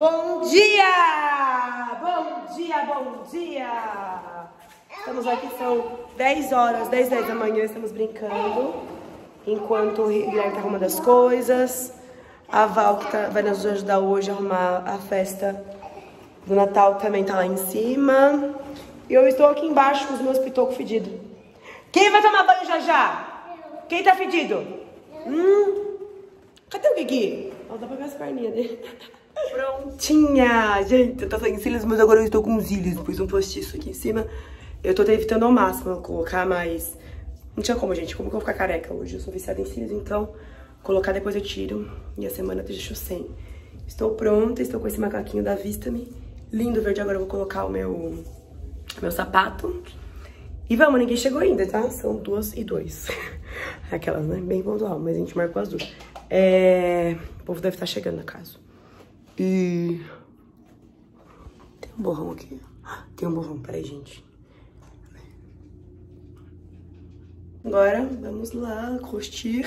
Bom dia! Bom dia, bom dia! Estamos aqui, são 10 horas, 10, 10 da manhã, estamos brincando. Enquanto o Guilherme tá arrumando as coisas. A Val, que tá, vai nos ajudar hoje a arrumar a festa do Natal, também tá lá em cima. E eu estou aqui embaixo com os meus pitocos fedidos. Quem vai tomar banho já já? Quem tá fedido? Hum? Cadê o Gui? Ó, dá pra ver as perninhas dele. Prontinha! Gente, eu tô sem cílios, mas agora eu estou com cílios. Pus um postiço aqui em cima. Eu tô evitando ao máximo colocar, mas... Não tinha como, gente. Como que eu vou ficar careca hoje? Eu sou viciada em cílios, então... Colocar depois eu tiro. E a semana eu deixo sem. Estou pronta, estou com esse macaquinho da Vista-me. Lindo verde. Agora eu vou colocar o meu... Meu sapato. E vamos, ninguém chegou ainda, tá? São duas e dois. Aquelas, né? Bem pontual, mas a gente marcou as duas. É... O povo deve estar chegando, no caso. E... Tem um borrão aqui. Tem um borrão, peraí, gente. Agora, vamos lá, curtir.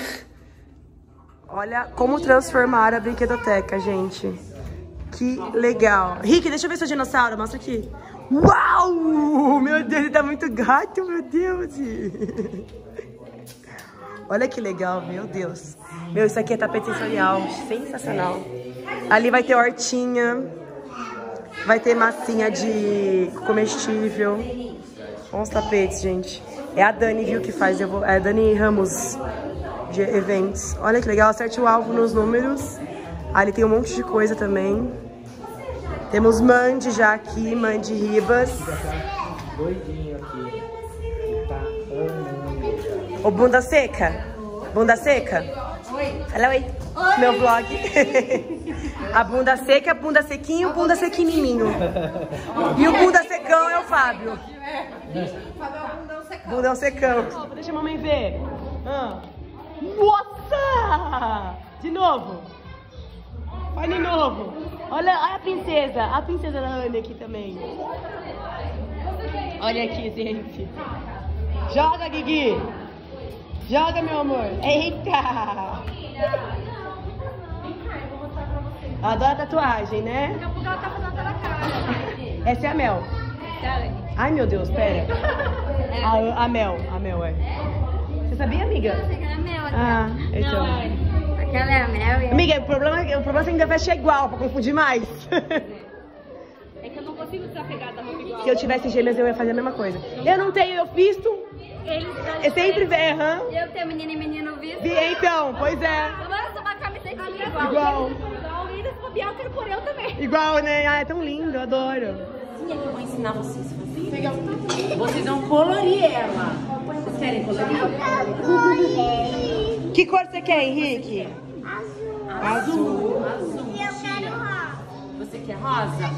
Olha como transformar a brinquedoteca, gente. Que legal. Rick, deixa eu ver seu dinossauro, mostra aqui. Uau! Meu Deus, ele tá muito gato, meu Deus. Olha que legal, meu Deus. Meu, isso aqui é tapete sensorial, sensacional. Ali vai ter hortinha, vai ter massinha de comestível. Olha os tapetes, gente. É a Dani, viu, que faz. Eu vou, é a Dani Ramos, de eventos. Olha que legal, acerte o alvo nos números. Ali tem um monte de coisa também. Temos Mandy já aqui, Mandy Ribas. Ô, bunda seca? Bunda seca? Oi. Fala oi. Oi. Meu vlog. a bunda seca, bunda sequinho, bunda sequinininho. E o bunda secão é o Fábio. Fábio é um bundão secão. Bundão secão. Deixa a mamãe ver. Ah. Nossa! De novo. Olha de novo. Olha, olha a princesa. A princesa da Ana aqui também. Olha aqui, gente. Joga, Guigui. Joga, meu amor. Eita! Adora tatuagem, né? Daqui a pouco ela tá fazendo até na cara. Essa é a Mel. Ai, meu Deus, pera. A, a Mel, a Mel, é. Você sabia, amiga? Aquela é mel, Ah, então. Aquela é a mel e Amiga, o problema, o problema é que ainda veste igual, pra confundir mais. É que eu não consigo desapegar da roupa igual. Se eu tivesse gêmeas, eu ia fazer a mesma coisa. Eu não tenho, eu visto. Eles Eu sempre aham. Eu que tenho menino e. Vi- Então, pois é. Agora eu sou uma camiseta igual. Igual. Igual. E eles bobear, eu quero por eu também. Igual, né? Ah, é tão lindo, eu adoro. que eu vou ensinar vocês? Vocês vão colorir ela. Vocês querem colorir? Que cor você quer, Henrique? Azul. Azul. Você quer rosa?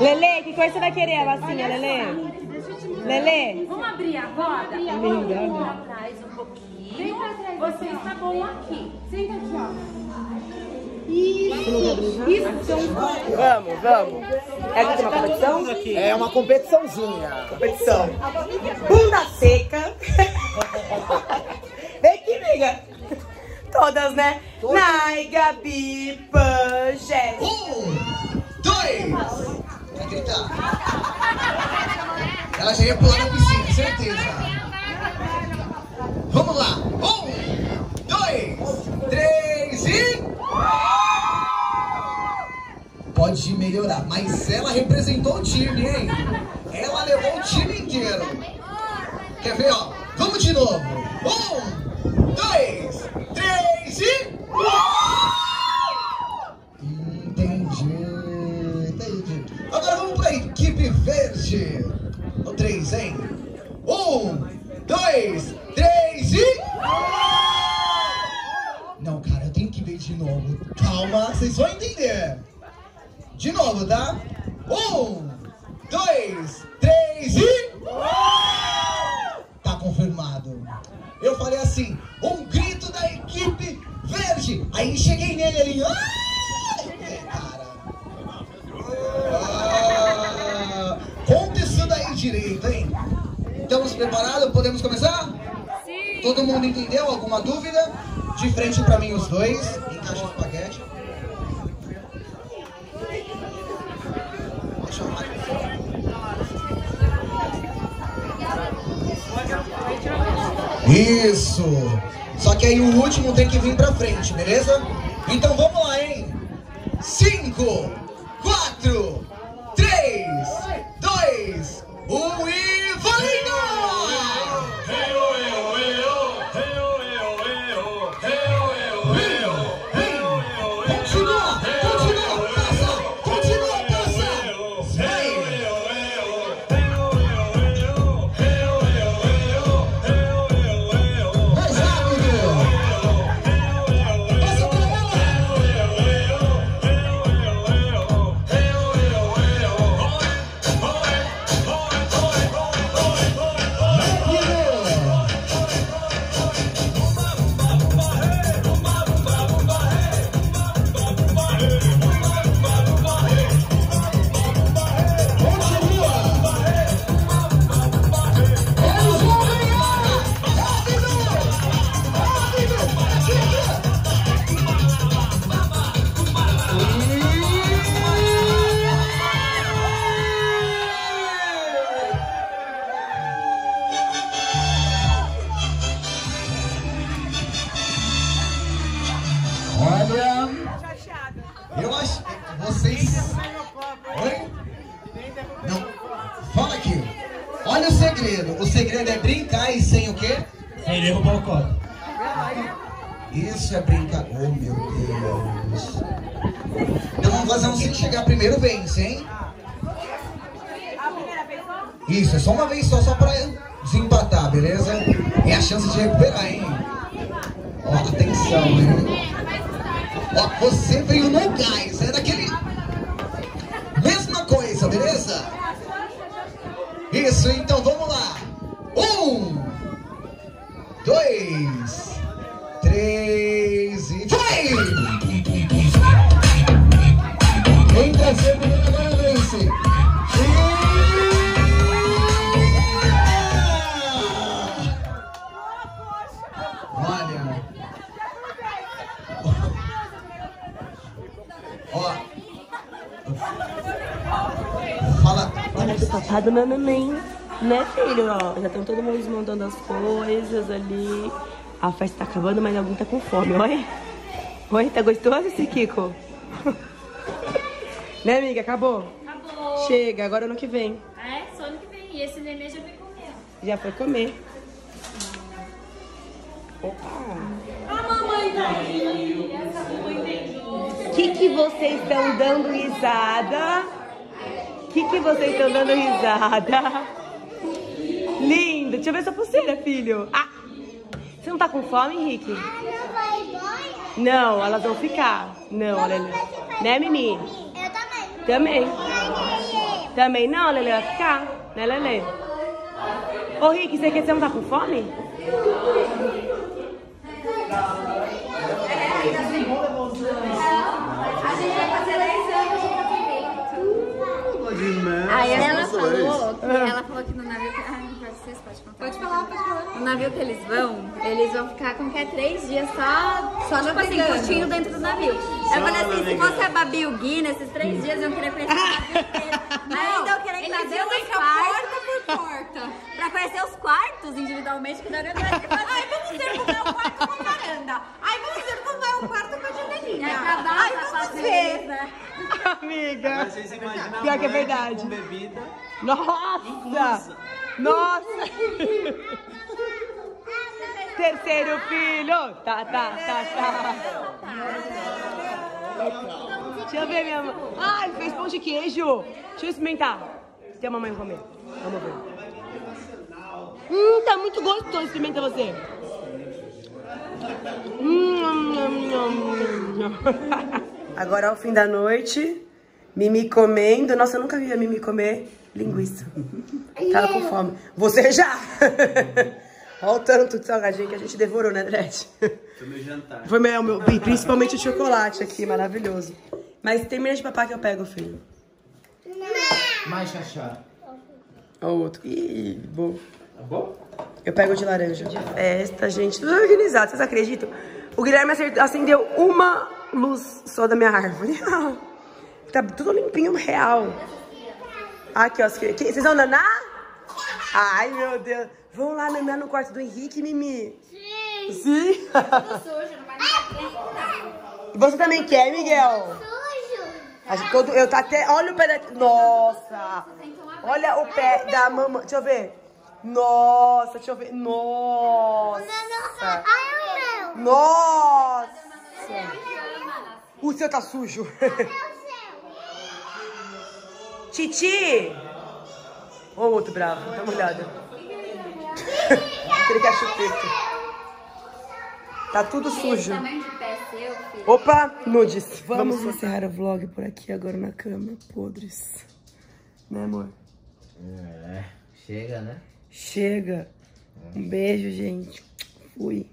Lele, que cor você vai querer, a massinha, Lele? Lele? Vamos abrir a roda? Linda, Vem pra trás. Você está bom aqui. Senta aqui, ó. Vamos, vamos. É aqui uma competição? É uma competiçãozinha. Competição. Bunda seca. Vem aqui, amiga. Todas, né? Nai, Gabi, Pan, Jéssica. Um, dois. Vai gritar. Ela já ia pular na piscina, certeza. Vamos lá. Um, dois, três e. Mas ela representou o time, hein? Ela levou o time inteiro. Quer ver, ó? Vamos de novo. Um, dois, três e. Entendi, entendi. Agora vamos pra equipe verde. O três, hein? Um, dois, três e. Não, cara, eu tenho que ver de novo. Calma, vocês vão entender. De novo, tá? Um, dois, três e. Tá confirmado. Eu falei assim, um grito da equipe verde. Aí cheguei nele ali. Ai, cara. Ah, conta isso daí direito, hein? Estamos preparados? Podemos começar? Sim. Todo mundo entendeu? Alguma dúvida? De frente pra mim os dois. Encaixa Isso. Só que aí o último tem que vir pra frente, beleza? Então vamos lá, hein? Cinco, quatro, três, dois, um e valendo! Continua, eu acho vocês. Oi? Não. Fala aqui. Olha o segredo. O segredo é brincar e sem o quê? Sem derrubar o copo. Isso é brincar. Oh meu Deus. Então vamos fazer um sem chegar primeiro vence, hein? Isso, é só uma vez só, só pra desempatar, beleza? É a chance de recuperar, hein? Ó, atenção, hein? Ó, você veio no gás, é daquele. Mesma coisa, beleza? Isso, então vamos lá. Um, dois, três Fala. Olha que papado meu neném, né, filho? Ó, já estão todo mundo desmontando as coisas ali. A festa tá acabando, mas alguém tá com fome, oi? Oi, tá gostoso esse Kiko? né, amiga? Acabou? Acabou. Chega, agora ano que vem. É, só ano que vem. E esse neném já vem comer. Já foi comer. Opa! A mamãe tá aí. Que, vocês estão dando risada? O que, que vocês estão dando risada? Lindo! Deixa eu ver sua pulseira, filho. Ah! Você não tá com fome, Henrique? Não, elas vão ficar. Não, Lele. Né, Mimi? Eu também. Também. Também não, Lele vai ficar. Né, Lele? Ô, Rick, você, quer- você não tá com fome? Aí ela falou, que, ela falou que no navio que. Ai, vocês podem contar. Pode falar, pode falar. No navio que eles vão, eles vão ficar com que é três dias só, só tipo assim, curtindo dentro do navio. eu falei assim, se fosse a Babi e o Gui, nesses três dias eu queria conhecer o navio inteiro. Ainda eu queria ir dentro dos quartos. por porta. Pra conhecer os quartos individualmente, que daria pra Ai, vamos ter é o quarto com varanda. Ai, vamos ter como é o quarto com a E janelinha. acabar Ai, com a vamos passeio, ver. né? Amiga. Vocês imaginam Pior que é verdade. com bebida. Nossa! Nossa! Terceiro filho! Tá, tá, tá, tá. Deixa eu ver minha mãe. Ah, ele fez pão de queijo. Deixa eu experimentar. Tem a mamãe comer. Vamos ver. Hum, tá muito gostoso. Experimenta você. Hum. Agora é o fim da noite. Mimi comendo. Nossa, eu nunca vi a Mimi comer linguiça. Tava com fome. Você já! Olha o tanto de salgadinho que a gente devorou, né, Dredd? Foi meu jantar. Foi meu, meu, e principalmente o chocolate aqui, maravilhoso. Mas termina de papar que eu pego, filho. Mais chachá. Olha o outro. Ih, bom. Tá bom? Eu pego o de laranja. Festa, gente. Tudo organizado, vocês acreditam? O Guilherme acertou- acendeu uma luz só da minha árvore. tá tudo limpinho, real. Aqui, ó. Vocês vão danar? Ai, meu Deus. Vamos lá nanar no quarto do Henrique, Mimi. Sim. Sim? Tudo sujo, não vai nem Você também quer, Miguel? Sujo. Eu tá até. Olha o pé da. Nossa! Olha o pé da mamãe. Deixa eu ver. Nossa, deixa eu ver. Nossa! O meu. Nossa! O seu tá sujo. Titi! Ô, outro bravo. Dá uma olhada. Ele quer chupeta. Tá tudo sujo. Opa, nudes. Vamos encerrar o vlog por aqui agora na cama. Podres. Né, amor? É, chega, né? Chega. Um beijo, gente. Fui.